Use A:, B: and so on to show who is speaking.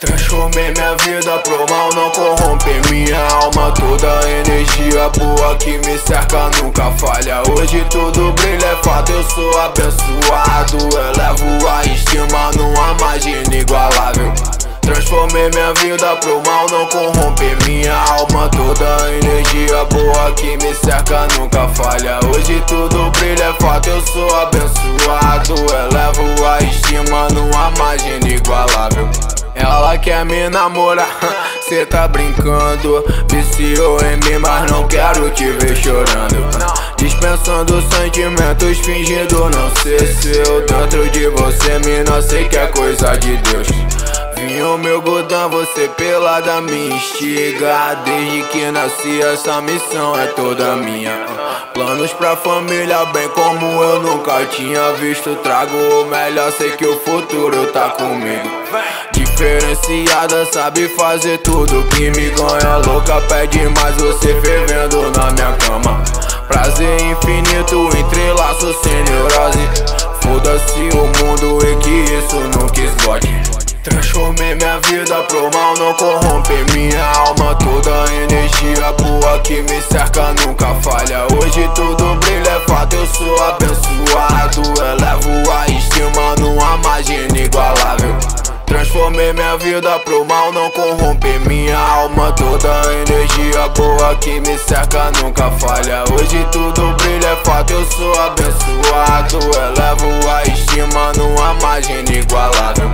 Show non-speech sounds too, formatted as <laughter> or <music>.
A: Transformei minha vida pro mal, não corrompe minha alma. Toda energia boa que me cerca nunca falha. Hoje tudo brilha, é fato, eu sou abençoado. Elevo a estima numa magia inigualável. Transformei minha vida pro mal, não corrompe minha alma. Toda energia boa que me cerca nunca falha. Hoje tudo brilha, é fato, eu sou abençoado. Elevo a estima numa magia inigualável ela quer me namorar, <laughs> cê tá brincando Viciou em mim, mas não quero te ver chorando. Dispensando sentimentos, fingindo não ser seu. Dentro de você, mina, sei que é coisa de Deus Vinho meu godão, você pelada me instiga. Desde que nasci essa missão é toda minha. Planos pra família, bem como eu nunca tinha visto. Trago o melhor, sei que o futuro tá comigo. Diferenciada, sabe fazer tudo que me ganha. Louca, pede mais você fervendo na minha cama. Prazer infinito, entrelaço sem neurose. Foda-se o mundo Transformei minha vida pro mal, não corrompe minha alma. Toda energia boa que me cerca nunca falha. Hoje tudo brilha, é fato, eu sou abençoado. Elevo a estima numa magia inigualável Transformei minha vida pro mal, não corrompe minha alma. Toda energia boa que me cerca nunca falha. Hoje tudo brilha, é fato, eu sou abençoado. Elevo a estima numa magia inigualável